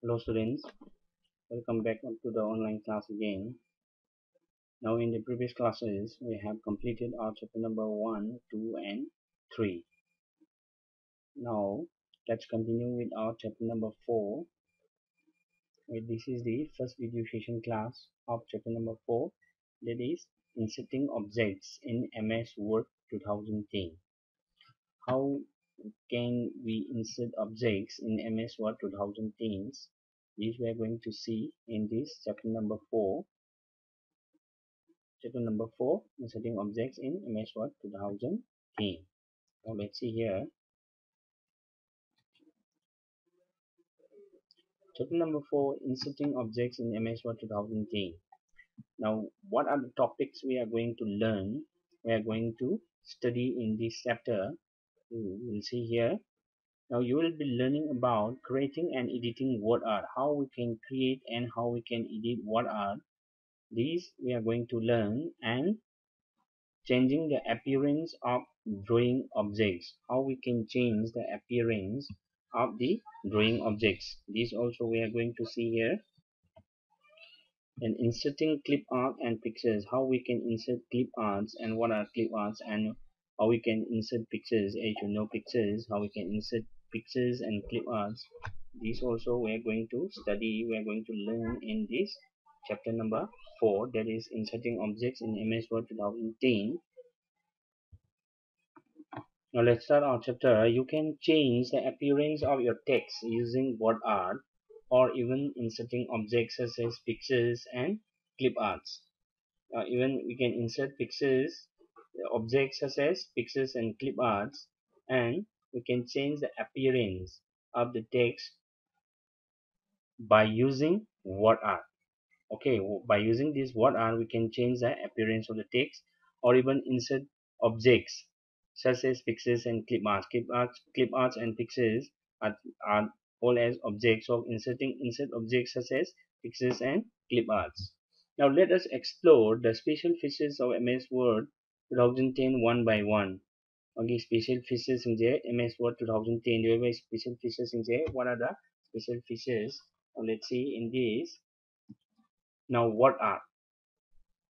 Hello students, welcome back to the online class again. Now in the previous classes we have completed our chapter number 1, 2 and 3. Now let's continue with our chapter number 4. This is the first video session class of chapter number 4 that is inserting objects in MS Word 2010. How can we insert objects in MS Word 2010? This we are going to see in this chapter number 4. Chapter number 4 Inserting objects in MS Word 2010. Now let's see here. Chapter number 4 Inserting objects in MS Word 2010. Now what are the topics we are going to learn? We are going to study in this chapter. You will see here now you will be learning about creating and editing word art, how we can create and how we can edit word art. These we are going to learn and changing the appearance of drawing objects, how we can change the appearance of the drawing objects. This also we are going to see here. And inserting clip art and pictures, how we can insert clip arts and what are clip arts and how we can insert pictures as you know pictures how we can insert pictures and clip arts. These also we are going to study we are going to learn in this chapter number 4 that is inserting objects in MS Word 2010 now let's start our chapter. You can change the appearance of your text using word art or even inserting objects such as pictures and clip arts. Uh, even we can insert pictures objects such as pictures and clip arts and we can change the appearance of the text by using word art. Okay by using this word art we can change the appearance of the text or even insert objects such as pictures and clip arts. Clip arts clip arts and pictures are, are all as objects of inserting insert objects such as pictures and clip arts. Now let us explore the special features of ms word 2010 one by one. Okay special features in the ms word 2010 there are special features in there. What are the special features let's see. In this now word art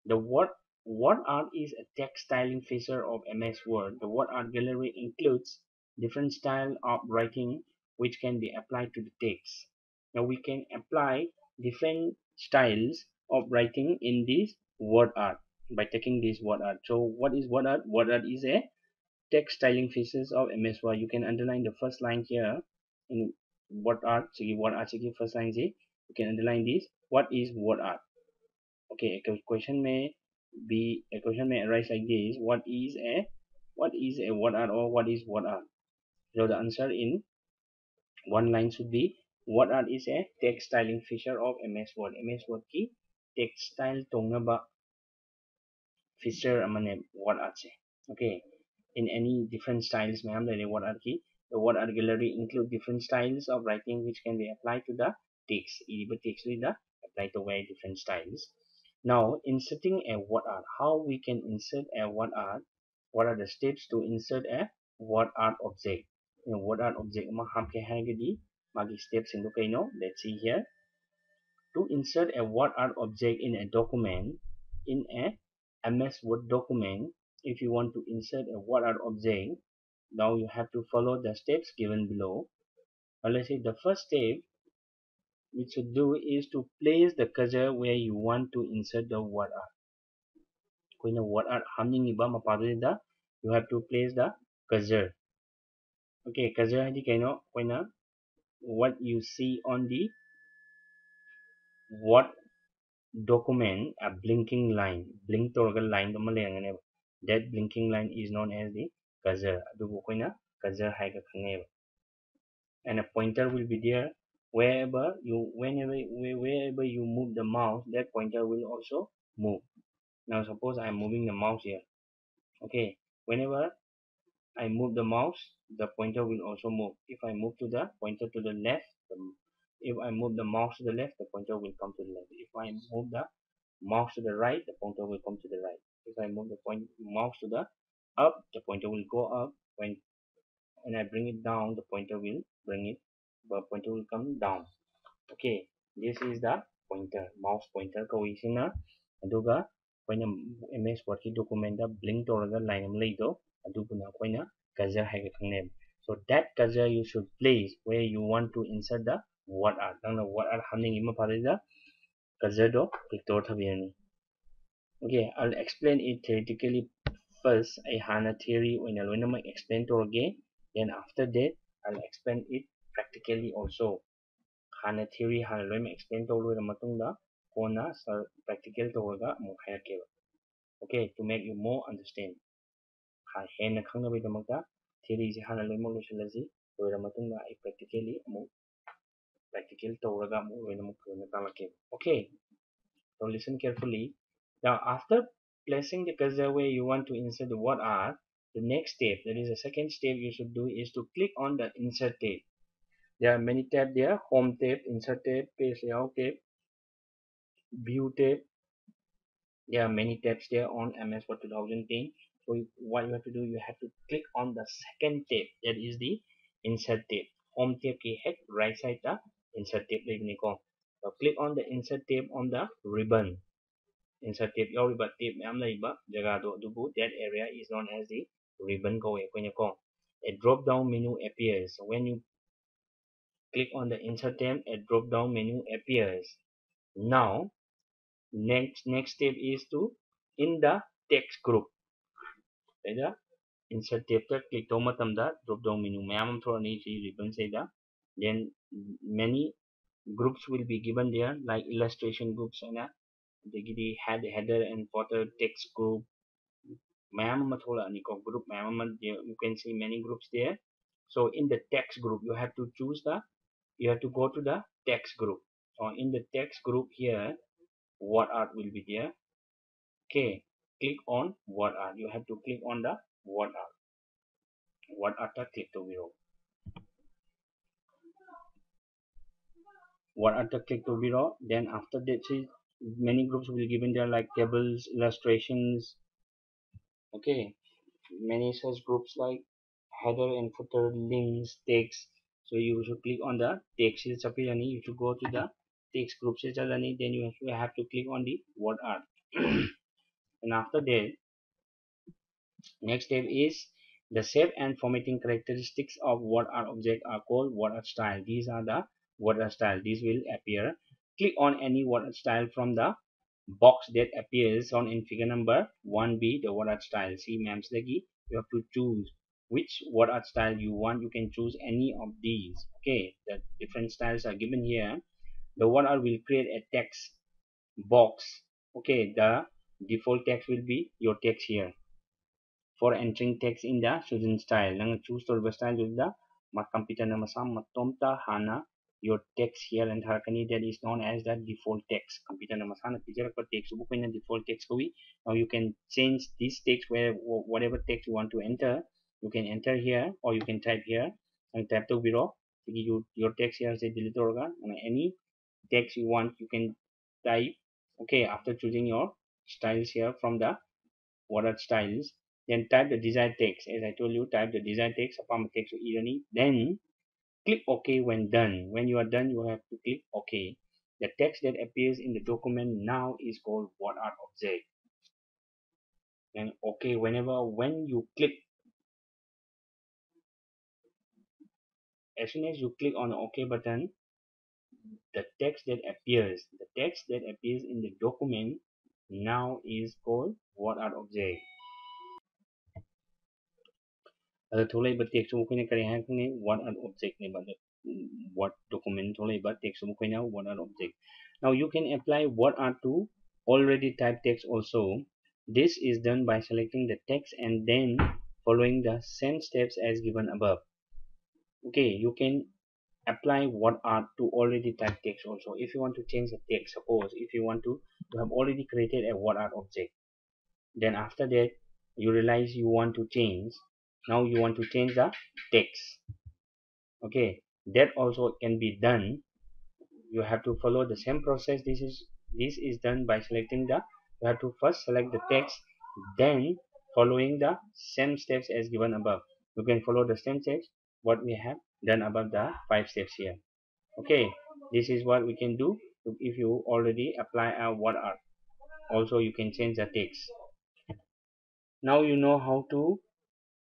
the word word art is a text styling feature of ms word the word art gallery includes different style of writing which can be applied to the text. Now we can apply different styles of writing in this word art by taking this word art so what is word art word art is a text styling features of MS Word. You can underline the first line here in word art. So word art sige first line say you can underline this. What is word art? Okay, a question may be a question may arise like this. What is a what is a word art or what is word art? So the answer in one line should be word art is a text styling feature of MS Word. MS Word ki text style tongnaba feature amane word se. Okay. in any different styles ma'am the word key the word art gallery include different styles of writing which can be applied to the text. Even text with the apply to very different styles. Now inserting a word art how we can insert a word art what are the steps to insert a word art object. Know, word art object ma ham ke hagadi magi steps in kaino let's see here. To insert a word art object in a document in a ms word document. If you want to insert a word art object now you have to follow the steps given below. Now let's say the first step we should do is to place the cursor where you want to insert the word art koina word art hamning iba mapadida you have to place the cursor. Okay cursor hadi kaino koina what you see on the what document a blinking line blink torgal line do malengane that blinking line is known as the cursor. Adubu koina cursor haiga khangeba and a pointer will be there wherever you whenever wherever you move the mouse that pointer will also move. Now suppose i am moving the mouse here. Okay whenever i move the mouse the pointer will also move. If i move to the pointer to the left the, if I move the mouse to the left, the pointer will come to the left. If I move the mouse to the right, the pointer will come to the right. If I move the point mouse to the up, the pointer will go up. When when I bring it down, the pointer will bring it, the pointer will come down. Okay, this is the pointer, mouse pointer को इसी ना अदुगा कोई ना MS Word की document दा blink तोड़ the line में ले दो अदुगु ना कोई ना cursor So that cursor you should place where you want to insert the what nang what are hunting? imma parida kazedo pictor thabirni okay i'll explain it theoretically first. I hana theory when I explain to again. Then after that I'll explain it practically also. Hana theory hana loima explain to loira matungda kona sa practical to ga mo haya okay to make you more understand. Ha hena khangna bi damakta theory ji hana loima lo shalaji loira matungda I practically mo practical ꯇꯧꯔꯒ so listen carefully. Now after placing the cursor where you want to insert the word art the next step that is the second step you should do is to click on the insert tab. There are many tabs there. Home tab insert tab page layout tab view tab. There are many tabs there on ms for 2010 so what you have to do you have to click on the second tab that is the insert tab. Home tab ki head right side the insert tab ko so click on the insert tab on the ribbon. Insert tab yauriba tab mayam laiba jaga do adubu that area is known as the ribbon ko eh, ko. A drop down menu appears. When you click on the insert tab a drop down menu appears. Now next next step is to in the text group. Insert tab ta click to matam da drop down menu. Mayam am thora ni si ribbon say da then many groups will be given there like illustration groups and the header and footer text group. mayam am thola ni ko group you can see many groups there. So in the text group you have to choose the you have to go to the text group. So in the text group here word art will be there? Okay click on word art. You have to click on the word art. Word art click to below word art click-to-be raw then after that see many groups will given there like tables illustrations. Okay. Many such groups like header and footer links text. So you should click on the text you should go to the text groups group then you have to click on the word art and after that next step is the shape and formatting characteristics of word art object are called word art style. These are the art style. These will appear. Click on any art style from the box that appears on in figure number 1b the art style. See ma'ams lagi you have to choose which art style you want. You can choose any of these. Okay the different styles are given here. The I will create a text box. Okay the default text will be your text here. For entering text in the chosen style. Nang choose to style with the mat computer na masam matomta hana your text here and harkani that is known as the default text. Computer na masana picture ko text bu na default text now you can change this text where whatever text you want to enter. You can enter here or you can type here and type to below you your text here say delete organ any text you want you can type okay after choosing your styles here from the word styles then type the desired text. As i told you type the desired text upon text irony then click ok when done. When you are done you have to click ok the text that appears in the document now is called word art object. And okay whenever when you click as soon as you click on the ok button the text that appears the text that appears in the document now is called word art object text mo kina kare han kune word art object what document tholai ba text mo kina word art object now you can apply word art to already typed text also this is done by selecting the text and then following the same steps as given above okay you can apply word art to already typed text also if you want to change the text suppose if you want to you have already created a word art object then after that you realize you want to change now you want to change the text. Okay that also can be done. You have to follow the same process. This is this is done by selecting the you have to first select the text then following the same steps as given above. You can follow the same steps what we have done above the five steps here. Okay this is what we can do if you already apply a word art also you can change the text. Now you know how to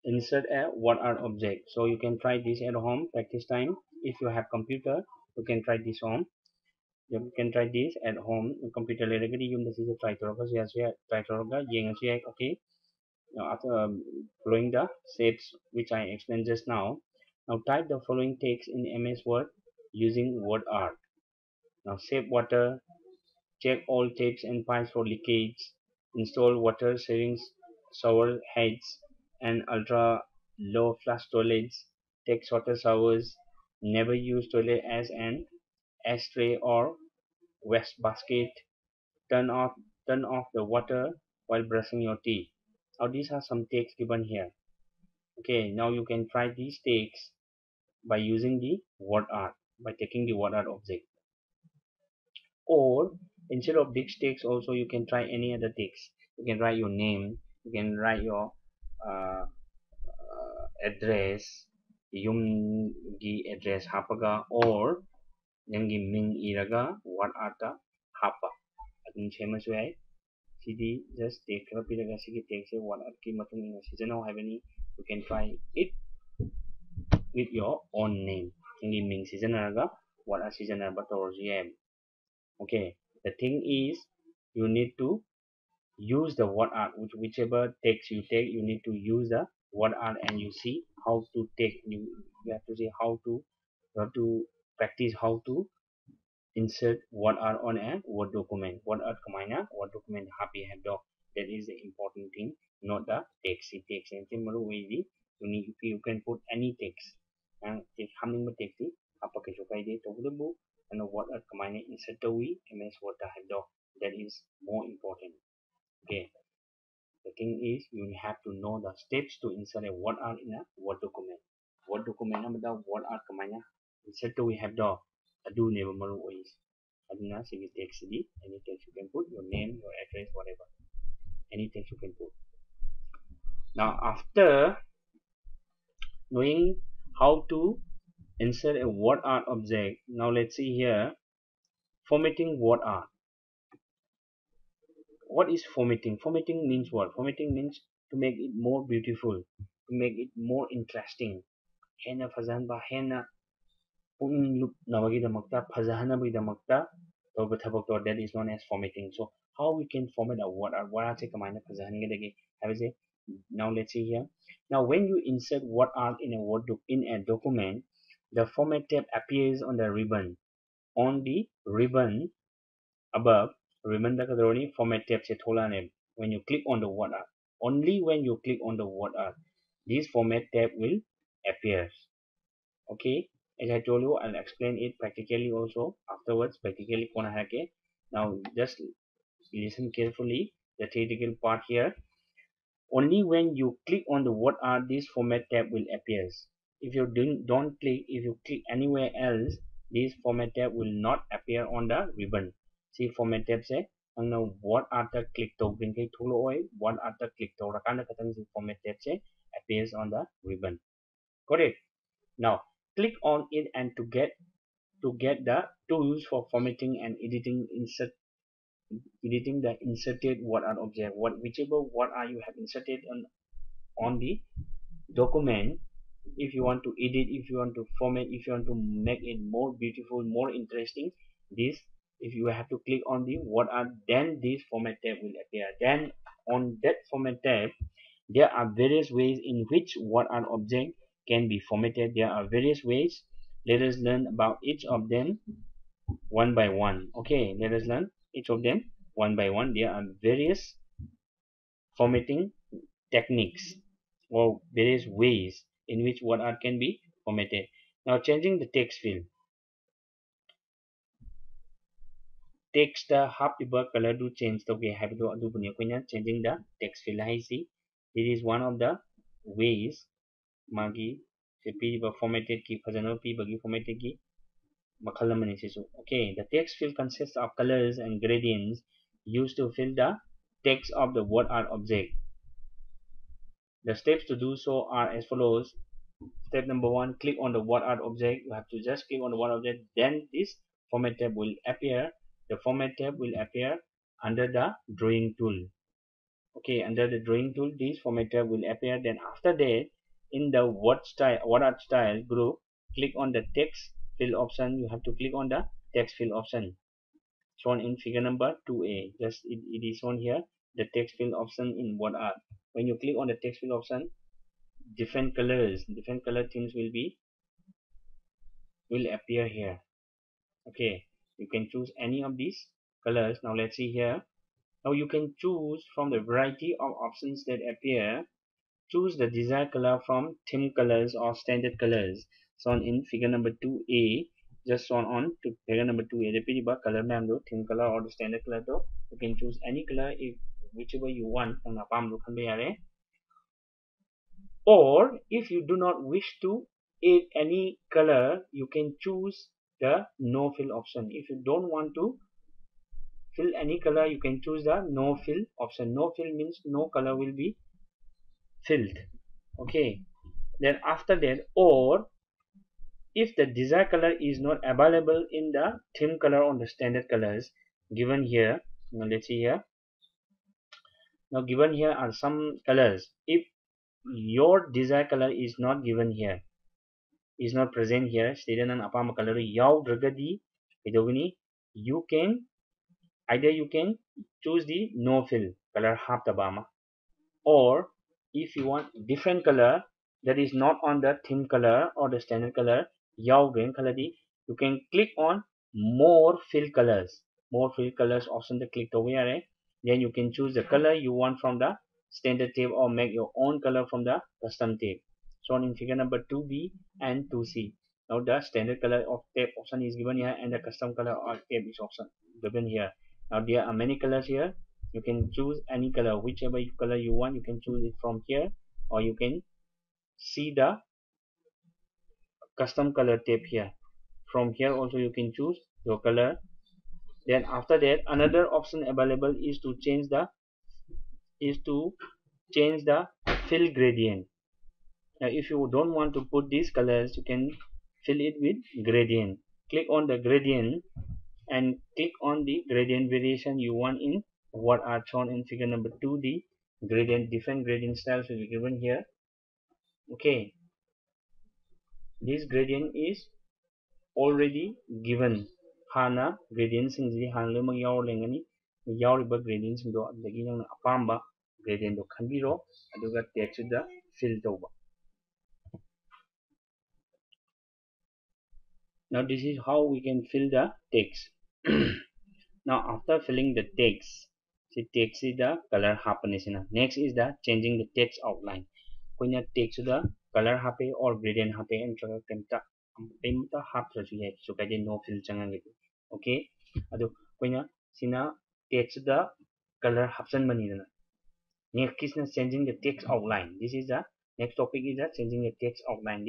insert a word art object. So you can try this at home practice time. If you have computer you can try this home. You can try this at home. Computer later you đi dùng try to cái sẽ sẽ try to okay. Now after um, following the shapes which I explained just now now type the following text in MS Word using word art now save water check all tapes and pipes for leakage install water savings shower heads and ultra low flush toilets take shorter showers never use toilet as an ashtray or waste basket. Turn off turn off the water while brushing your teeth. Now these are some takes given here. Okay now you can try these takes by using the word art by taking the word art object. Or instead of these takes also you can try any other takes. You can write your name you can write your address yumgi address hapaga or ꯅꯪꯒꯤ ꯃꯤꯡ ꯏꯔꯒ word ꯑꯥꯔꯠꯇ ꯍꯥꯞꯄ ꯑꯗꯨꯝ ꯁꯦꯝꯃꯁꯨ ꯌꯥꯏ ꯁꯤꯗꯤ just ꯇꯦꯛ ꯈꯔ ꯄꯤꯔꯒ ꯁꯤꯒꯤ ꯇꯦꯛꯁꯦ ꯋꯥꯔꯗ ꯑꯥꯔꯠꯀꯤ ꯃꯇꯨꯡ ꯏꯟꯅ ꯁꯤꯖꯤꯟꯅꯧ ꯍꯥꯏꯕꯅꯤ ꯌꯨ ꯀꯦꯟ try it with your own name ꯅꯪꯒꯤ ꯃꯤꯡ ꯁꯤꯖꯤꯟꯅꯔꯒ ꯋꯥꯔꯗ ꯑꯥꯔꯠ ꯁꯤꯖꯤꯟꯅꯕ ꯇꯧꯔꯁꯨ ꯌꯥꯏ okay the thing is you need to use the word art which whichever text you take you need to use the word art and you see how to take you, you have to see how to you have to practice how to insert word art on a word document. Word art kamaina word document happy have dog that is the important thing not the text. It takes and maru way you need you can put any text. And take hamning ba text apa ke sukai de to bu and word art kamaina insert the we ms word have dog that is more important okay. The thing is you have to know the steps to insert a word art in a word document. Word document amada word art kamaina insert the we have dog adu never maru ways. Aduna sigi text di any text you can put your name your address whatever. Any text you can put. Now after knowing how to insert a word art object now let's see here formatting word art what is formatting formatting means what? Formatting means to make it more beautiful to make it more interesting. henna fazanba henna pungning loop nawagidamagta fazahanabagidamagta tawba thabak to that is known as formatting so how we can format a word art word art se kamana fazahangadagi have now let's see here. Now when you insert word art in a word in a document the format tab appears on the ribbon. On the ribbon above ribbon da kadroni format tab tholane when you click on the word art only when you click on the word art this format tab will appear. Okay? As i told you i'll explain it practically also afterwards practically now just listen carefully the theoretical part here. Only when you click on the word art this format tab will appear. If you don't click if you click anywhere else this format tab will not appear on the ribbon see format tab say ang word art ta click to click to rakana katang si format tab say appears on the ribbon. Got it? Now click on it and to get to get the tools for formatting and editing insert editing the inserted word art object what whichever word art you have inserted on on the document if you want to edit if you want to format if you want to make it more beautiful more interesting this if you have to click on the word art then this format tab will appear. Then on that format tab there are various ways in which word art object can be formatted. There are various ways. Let us learn about each of them one by one. Okay let us learn each of them one by one. There are various formatting techniques or various ways in which word art can be formatted. Now changing the text fill text the hapiba color do change the way have to do changing the text fill I see this is one of the ways magi piriba formatted ki fazana pibagi formatted ki makal naman okay the text fill consists of colors and gradients used to fill the text of the word art object. The steps to do so are as follows. Step number one click on the word art object. You have to just click on the word object then this format tab will appear the format tab will appear under the drawing tool. Okay under the drawing tool this format tab will appear. Then after that in the word style word art style group click on the text fill option. You have to click on the text fill option. Shown in figure number 2a just it, it is shown here the text fill option in word art. When you click on the text fill option different colors different color themes will be will appear here. Okay you can choose any of these colors. Now let's see here. Now you can choose from the variety of options that appear. Choose the desired color from theme colors or standard colors. Shown in figure number 2a just shown on to figure number 2a repeat ba color ma'am do theme color or the standard color do you can choose any color if whichever you want from apam do khan yare or if you do not wish to add any color you can choose the no fill option. If you don't want to fill any color you can choose the no fill option. No fill means no color will be filled. Okay. Then after that or if the desired color is not available in the theme color on the standard colors given here now let's see here. Now given here are some colors. If your desired color is not given here is not present here. Nan apama color yaudragadi idogini you can either you can choose the no fill color half the bama. Or if you want different color that is not on the thin color or the standard color yaw green color di you can click on more fill colors. More fill colors option to click over here eh? then you can choose the color you want from the standard tape or make your own color from the custom tape shown in figure number 2b and 2c now the standard color of tape option is given here and the custom color of tape is option given here. Now there are many colors here. You can choose any color whichever color you want. You can choose it from here or you can see the custom color tape here. From here also you can choose your color. Then after that another option available is to change the is to change the fill gradient now if you don't want to put these colors you can fill it with gradient. Click on the gradient and click on the gradient variation you want in word art shown in figure number 2 the gradient different gradient styles will be given here. Okay. This gradient is already given. Hana gradient singji hanlo mang yaw lengani yauriba gradient singdo adagi nang apamba gradient do khanbiro aduga text da fill tawba now this is how we can fill the text. Now after filling the text see text is the color happen next is the changing the text outline. Koina text the color hape or gradient hape entraga kemta kemta haptrasu yai so kaide no fill changangi okay? Adu koina sina text the color hapsan bani next is changing the text outline. This is the next topic is the changing the text outline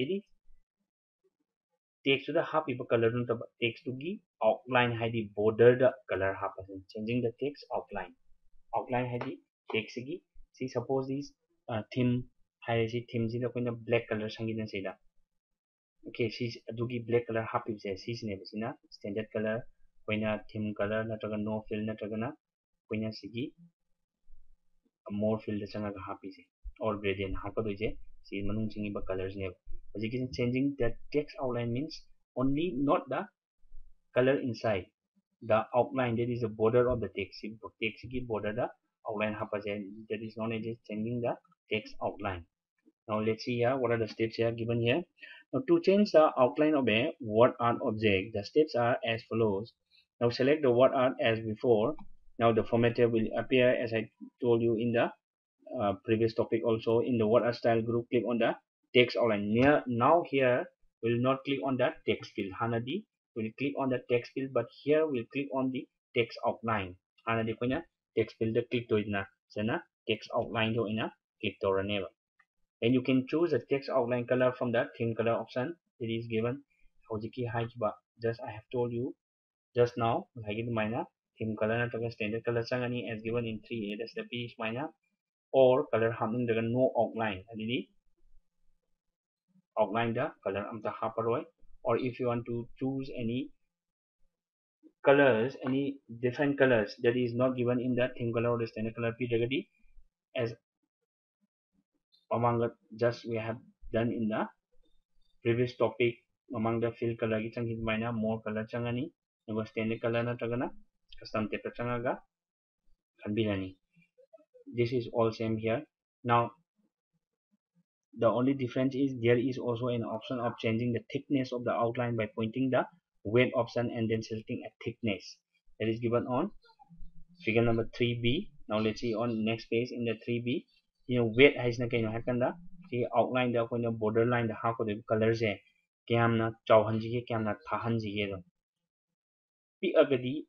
text half iba color nu tab text to gi outline haidi border da color half asin changing the text outline outline haidi text gi see suppose this uh, theme hai si theme ji da koina black color sangi na sei da okay see adugi black color half ibe se see ne basina standard color koina theme color na taga no fill na taga na koina sigi more fill da changa ga half ise or gradient half do je see manung singi ba colors ne as you can changing the text outline means only not the color inside. The outline that is the border of the text. Text give border the outline hapa that is known as changing the text outline. Now let's see here what are the steps here given here. Now to change the outline of a word art object the steps are as follows. Now select the word art as before. Now the formatter will appear as i told you in the uh, previous topic also. In the word art style group click on the text outline Near, now here will not click on the text field hanadi will click on the text field but here we'll click on the text outline hanadi koina text field click to ina sana text outline to ina click to raneba and you can choose the text outline color from the theme color option it is given hojiki haiba just i have told you just now like it minor theme color nataga standard color changani as given in 3a that's the p is minor or color hamning daga no outline adini outline the color amta haparoi or if you want to choose any colors any different colors that is not given in the theme color or the standard color piragadi as among just we have done in the previous topic among the fill color ki changi maina more color changani nego standard color na tagana custom type changaga kanbirani this is all same here. Now the only difference is there is also an option of changing the thickness of the outline by pointing the weight option and then selecting a thickness that is given on figure number 3b now let's see on next page in the 3b you know weight has na kaino hakanda the outline da koina border line da ha ko the color je kyamna chawhanji ge kyamna thahanji ge do.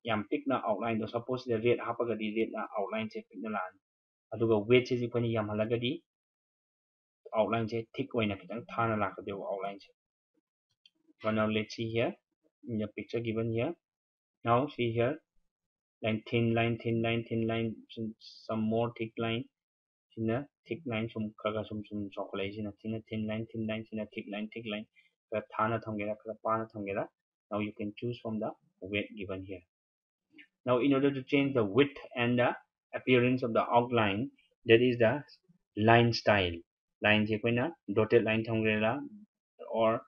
Yam pick na outline do. Suppose the red hapagadi red outline pick na lan aduga weight che ji koina outline che thick oina kitang thana lakadeu outline che but now let's see here in the picture given here. Now see here line thin line thin line thin line some more thick line sina thick line sum kaga sum sum chocolate sina sina thin line thin line sina thick line thick line. Kara thana thongera kara pana thongera. Now you can choose from the weight given here. Now in order to change the width and the appearance of the outline that is the line style line je koina dotted line thongera or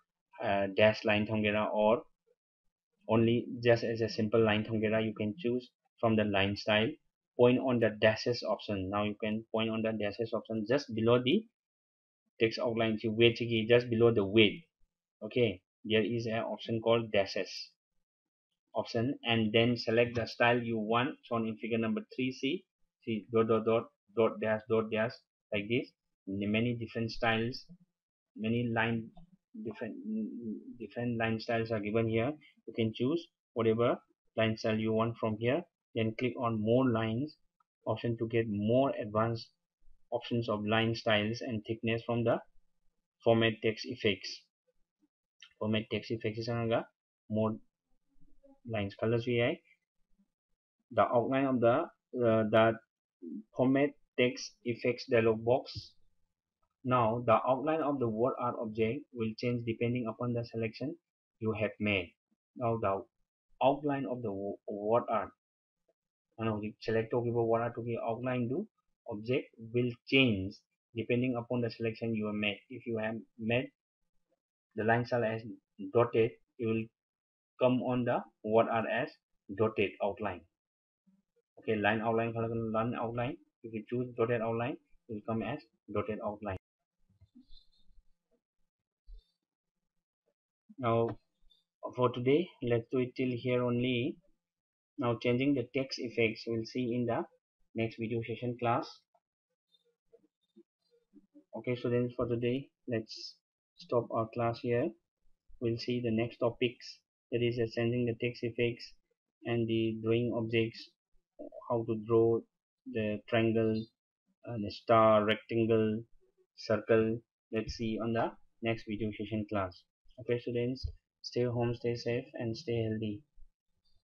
uh, dash line thongera or only just as a simple line thongera you can choose from the line style. Point on the dashes option. Now you can point on the dashes option just below the text outline. Weight just below the weight okay there is an option called dashes option. And then select the style you want. Shown in figure number 3c see dot dot dot dot dash dot dash like this many different styles many line different different line styles are given here. You can choose whatever line style you want from here. Then click on more lines. Option to get more advanced options of line styles and thickness from the format text effects. Format text effects is more lines colors vi the outline of the uh, the format text effects dialog box now the outline of the word art object will change depending upon the selection you have made. Now the outline of the word art now select okay word art okay outline do object will change depending upon the selection you have made. If you have made the line style as dotted, it will come on the word art as dotted outline. Okay, line outline, line outline. If you choose dotted outline, it will come as dotted outline. Now for today let's do it till here only. Now changing the text effects we'll see in the next video session class. Okay so then for today let's stop our class here. We'll see the next topics that is uh, changing the text effects and the drawing objects how to draw the triangle and the star rectangle circle. Let's see on the next video session class okay students stay home stay safe and stay healthy